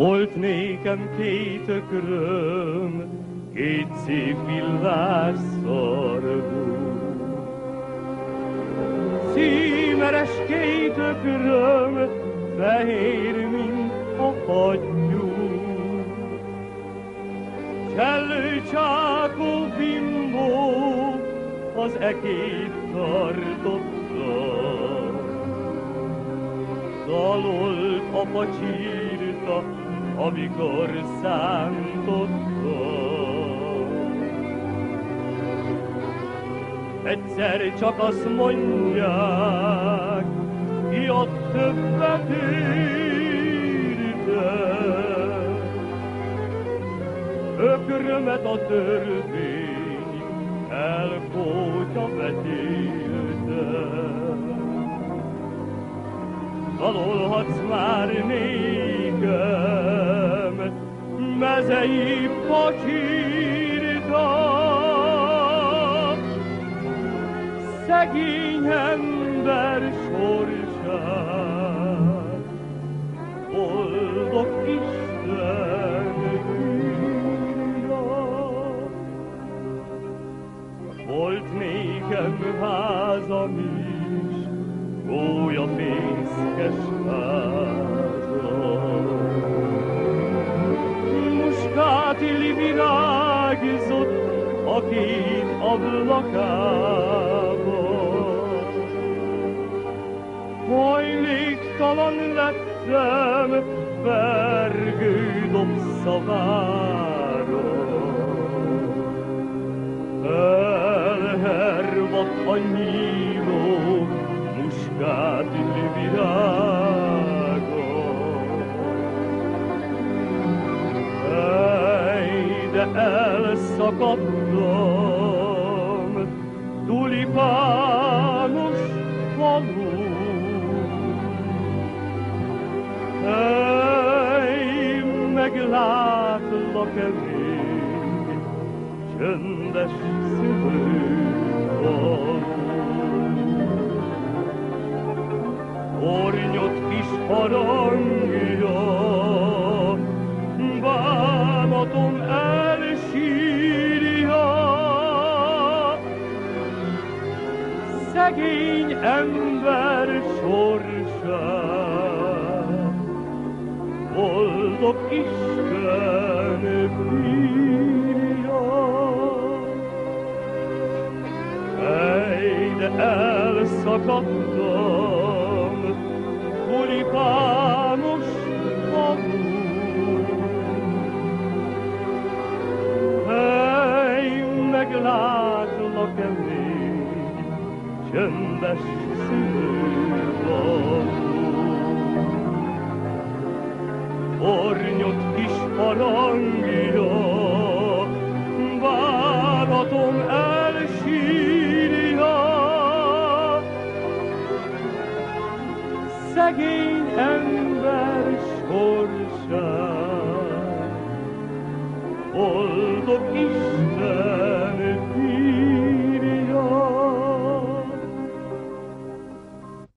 Volt nékem két ökröm, két szép villás szarvú. Címeres két ökröm, fehér, mint a fagyú. Csellő csákó bimbó, az ekét tartotta. Dalolt a pacsírta, amikor szántotta. Egyszer csak azt mondják, ki a többet érte. Ökrömet a törvény elkótya vetélte. Dalolhatsz már nékem, mezei pacsírta. Szegény ember sorsát, boldog Isten írja. Volt nékem házam is, gólya fészkes házam. A két ablakában. Hajléktalan lettem, vergő dobszavára. Elhervadt a nyíló, muskát virága. Ej, elszakadtam, tulipános falu. Ej, meglátlak-e még, csöndes szülőfalú. Ornyot kis harangja, Szegény ember sorsát, boldog Isten bírja. Ej, de elszakadtam, tulipános falu. Ej, meglátlak-e csöndes. Ornyot kis harangja, váratom elsírja. Szegény ember sorsát, boldog Isten